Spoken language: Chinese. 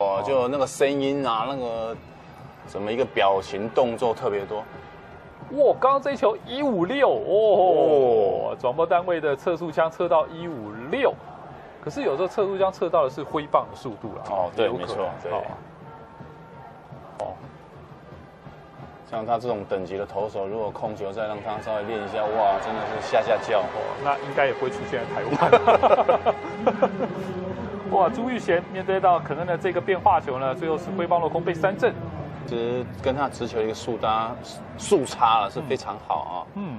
哦，就那个声音啊，那个怎么一个表情动作特别多。哇，刚刚这一球一五六哦，转播单位的测速枪测到一五六，可是有时候测速枪测到的是挥棒的速度了。哦，对，没错，对。哦，像他这种等级的投手，如果控球再让他稍微练一下，哇，真的是下下叫。那应该也不会出现在台湾。哇，朱玉贤面对到可能的这个变化球呢，最后是挥棒落空被三振。其实跟他直球一个速搭速差了是非常好啊。嗯。